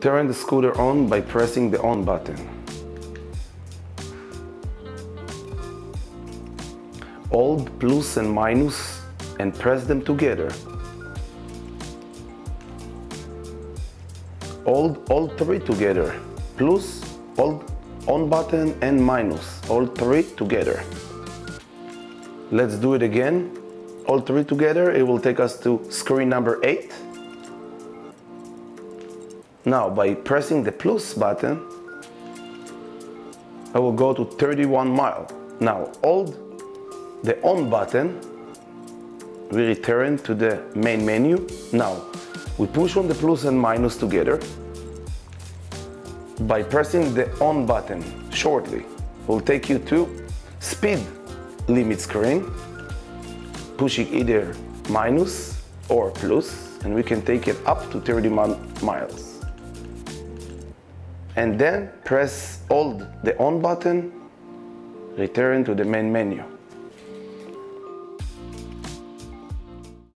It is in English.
Turn the scooter on by pressing the on button. Hold plus and minus and press them together. Hold all three together. Plus, hold on button and minus, all three together. Let's do it again. All three together, it will take us to screen number eight. Now, by pressing the plus button, I will go to 31 mile. Now, hold the on button, we return to the main menu. Now, we push on the plus and minus together. By pressing the on button shortly, will take you to speed limit screen, pushing either minus or plus, and we can take it up to 30 miles. And then press hold the on button, return to the main menu.